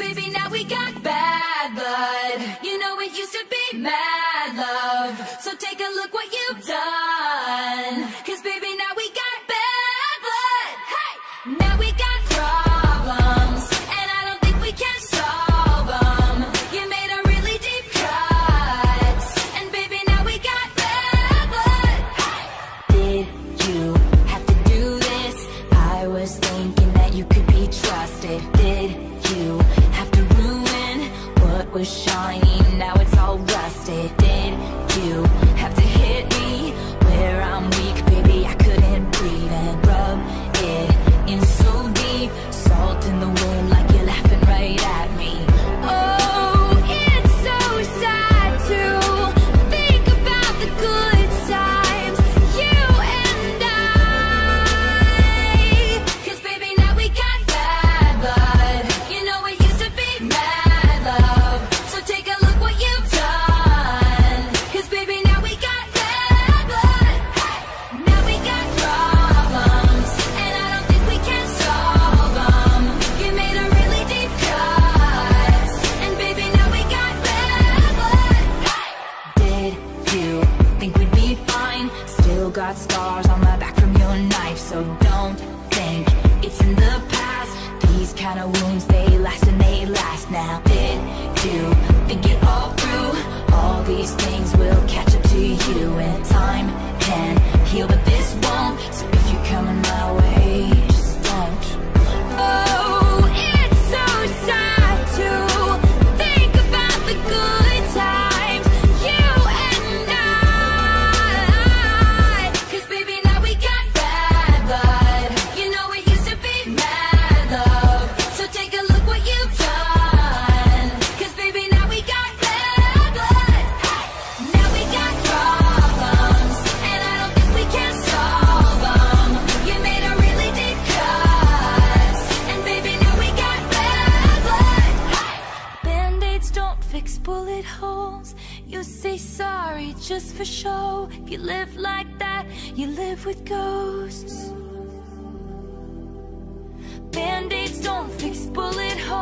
Baby, now we got bad blood. You know it used to be mad love. So take a look what you've done. Cause baby, now we got bad blood. Hey, now we got was shiny, now it's all rusted Did you have to fix bullet holes. You say sorry just for show. If you live like that, you live with ghosts. Band-aids don't fix bullet holes.